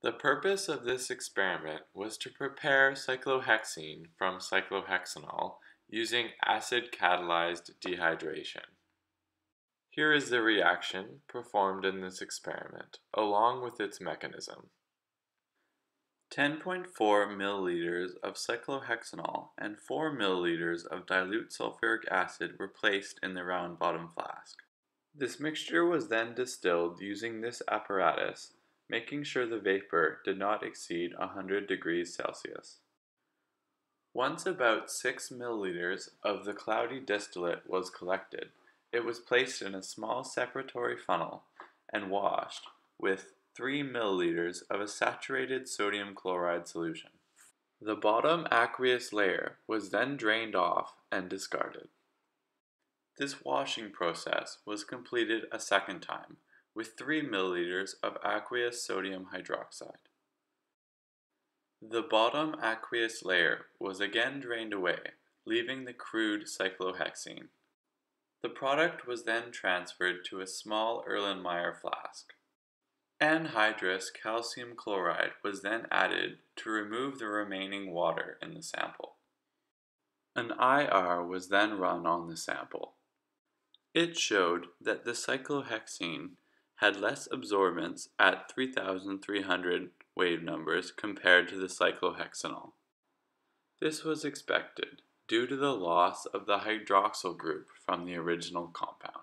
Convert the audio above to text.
The purpose of this experiment was to prepare cyclohexene from cyclohexanol using acid-catalyzed dehydration. Here is the reaction performed in this experiment, along with its mechanism. 10.4 milliliters of cyclohexanol and 4 milliliters of dilute sulfuric acid were placed in the round bottom flask. This mixture was then distilled using this apparatus making sure the vapor did not exceed 100 degrees Celsius. Once about 6 milliliters of the cloudy distillate was collected, it was placed in a small separatory funnel and washed with 3 milliliters of a saturated sodium chloride solution. The bottom aqueous layer was then drained off and discarded. This washing process was completed a second time with 3 milliliters of aqueous sodium hydroxide. The bottom aqueous layer was again drained away, leaving the crude cyclohexene. The product was then transferred to a small Erlenmeyer flask. Anhydrous calcium chloride was then added to remove the remaining water in the sample. An IR was then run on the sample. It showed that the cyclohexene had less absorbance at 3300 wave numbers compared to the cyclohexanol. This was expected due to the loss of the hydroxyl group from the original compound.